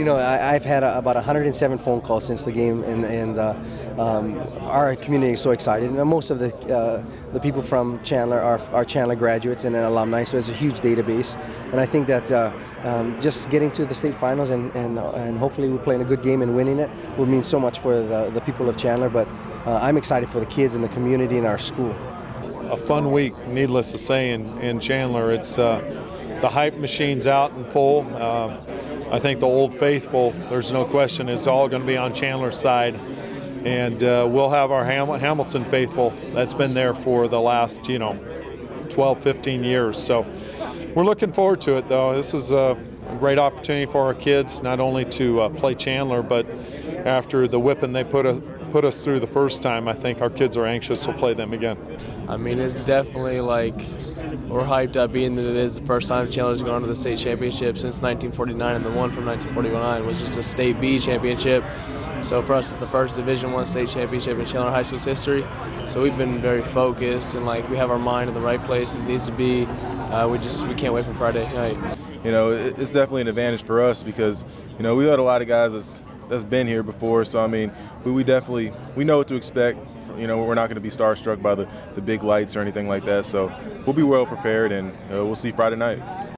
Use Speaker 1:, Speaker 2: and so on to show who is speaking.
Speaker 1: You know, I, I've had a, about 107 phone calls since the game, and, and uh, um, our community is so excited. And most of the uh, the people from Chandler are, are Chandler graduates and alumni, so it's a huge database. And I think that uh, um, just getting to the state finals and, and, and hopefully we're playing a good game and winning it will mean so much for the, the people of Chandler. But uh, I'm excited for the kids and the community and our school.
Speaker 2: A fun week, needless to say, in, in Chandler. It's uh, the hype machine's out in full. Uh, I think the old faithful, there's no question, is all going to be on Chandler's side. And uh, we'll have our Ham- Hamilton faithful that's been there for the last, you know, 12, 15 years. So we're looking forward to it, though. This is a great opportunity for our kids, not only to uh, play Chandler, but after the whipping they put us, put us through the first time, I think our kids are anxious to play them again.
Speaker 3: I mean, it's definitely like we're hyped up being that it is the first time Chandler's gone to the state championship since 1949, and the one from 1949 was just a state B championship. So for us, it's the first Division One state championship in Chandler High School's history. So we've been very focused and like we have our mind in the right place it needs to be. Uh, we just we can't wait for Friday night.
Speaker 4: You know, it's definitely an advantage for us because you know we had a lot of guys that's that's been here before. So I mean, we, we definitely we know what to expect. You know, we're not going to be starstruck by the, the big lights or anything like that. So we'll be well prepared, and uh, we'll see Friday night.